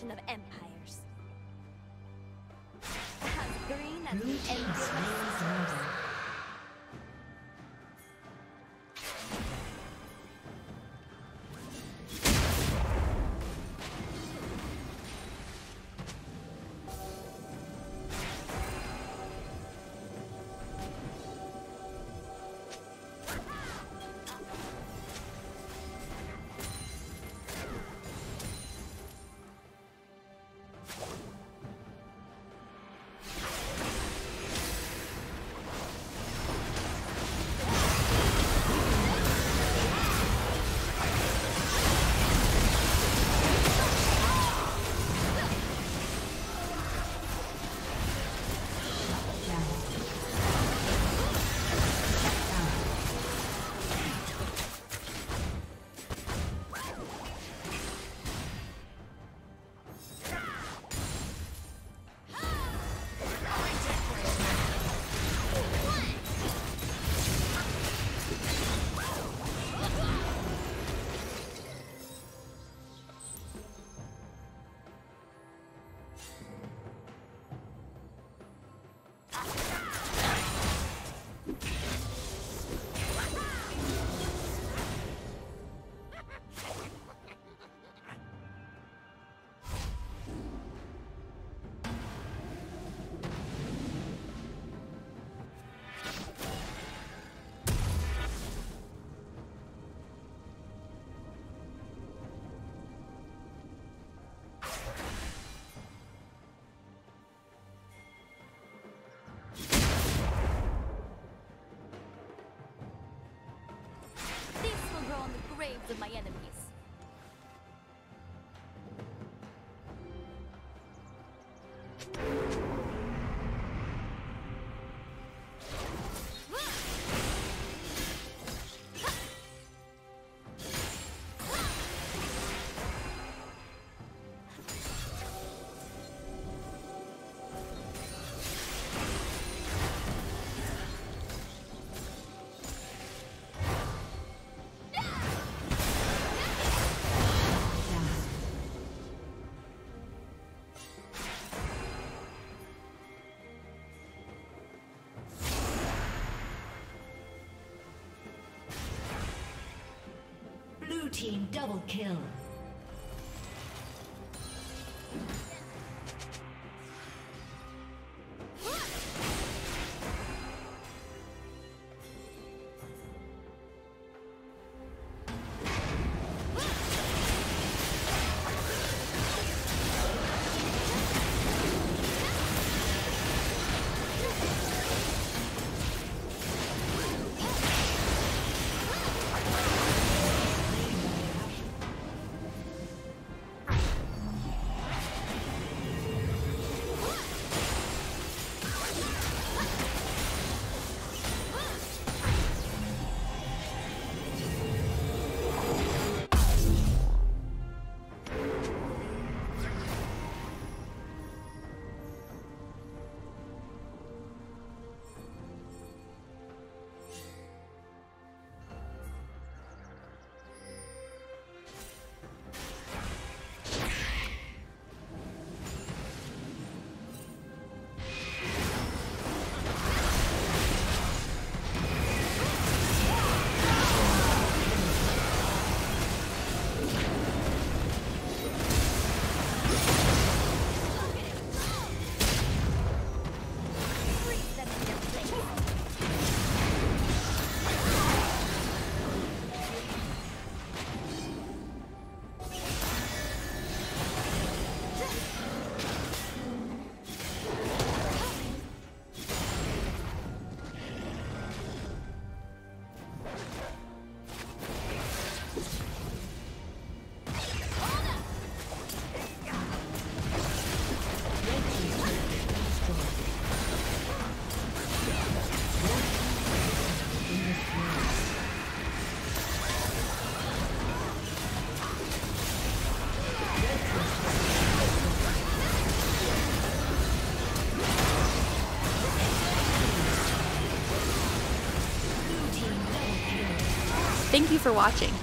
Of empires. Graves of my enemies. Team double kill. For watching.